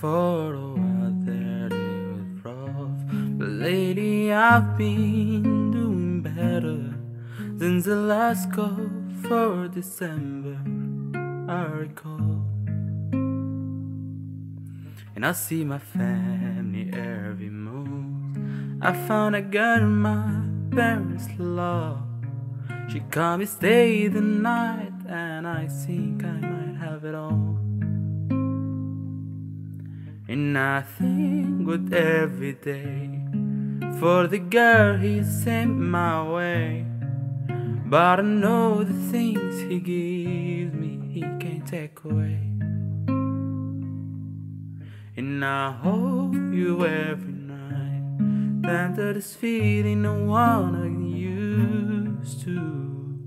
For a while there was rough, but lately I've been doing better. Since the last call for December, I recall. And I see my family every month. I found a girl my parents' love. She come and stay the night, and I think I might have it all. And I think good every day for the girl he sent my way. But I know the things he gives me, he can't take away. And I hold you every night. Then to this feeling no one I used to.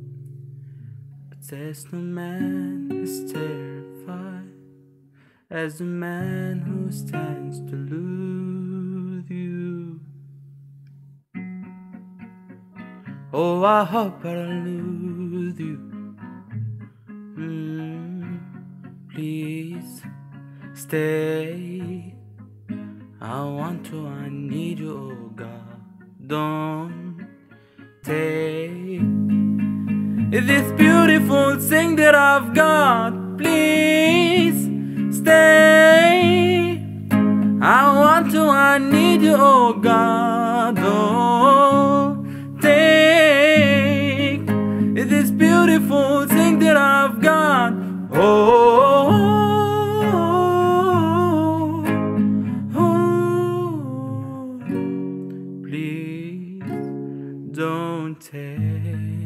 But there's no man who's terrified as a man who stands to lose you. Oh, I hope I don't lose you. Mm, please stay. I want to, I need you, oh God. Don't take this beautiful thing that I've got. Please I need you, oh God. Oh, take this beautiful thing that I've got. Oh, oh, oh. please don't take.